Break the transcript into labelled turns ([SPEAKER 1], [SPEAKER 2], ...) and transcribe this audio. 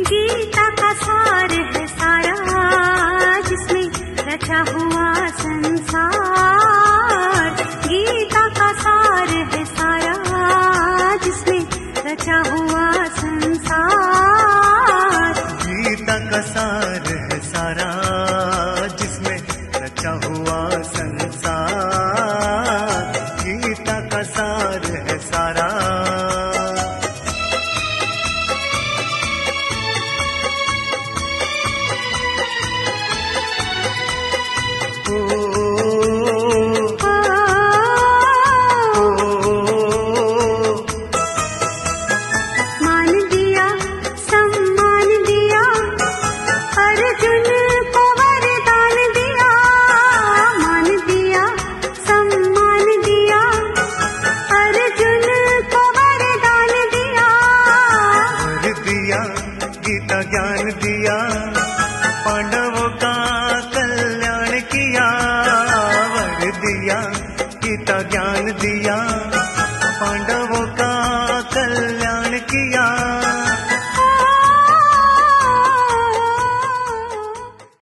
[SPEAKER 1] गीता का सार है सारा, जिसमें रचा हुआ संसार।
[SPEAKER 2] गीता का सार है सारा, जिसमें रचा हुआ संसार। गीता का सार है सारा,
[SPEAKER 1] जिसमें रचा
[SPEAKER 2] हुआ संसार। गीता ज्ञान दिया, पांडवों का कल्याण किया, वर दिया, गीता ज्ञान दिया, पांडवों का कल्याण किया।